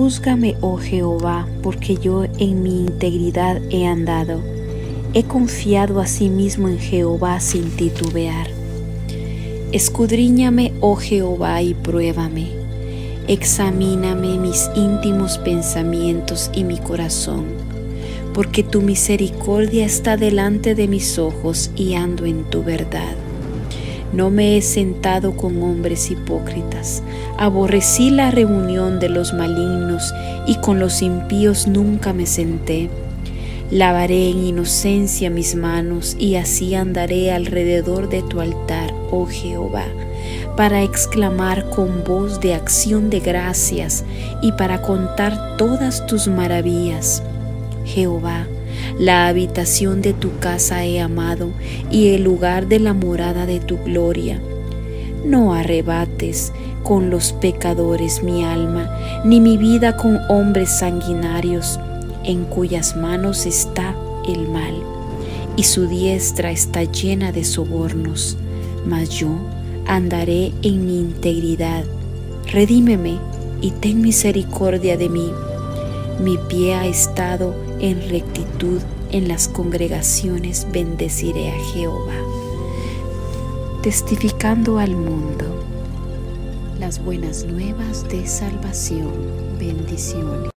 Júzgame, oh Jehová, porque yo en mi integridad he andado. He confiado a sí mismo en Jehová sin titubear. Escudriñame, oh Jehová, y pruébame. Examíname mis íntimos pensamientos y mi corazón, porque tu misericordia está delante de mis ojos y ando en tu verdad. No me he sentado con hombres hipócritas, aborrecí la reunión de los malignos y con los impíos nunca me senté. Lavaré en inocencia mis manos y así andaré alrededor de tu altar, oh Jehová, para exclamar con voz de acción de gracias y para contar todas tus maravillas. Jehová, la habitación de tu casa he amado y el lugar de la morada de tu gloria. No arrebates con los pecadores mi alma, ni mi vida con hombres sanguinarios, en cuyas manos está el mal, y su diestra está llena de sobornos. Mas yo andaré en mi integridad. Redímeme y ten misericordia de mí. Mi pie ha estado en rectitud en las congregaciones, bendeciré a Jehová. Testificando al mundo las buenas nuevas de salvación, bendiciones.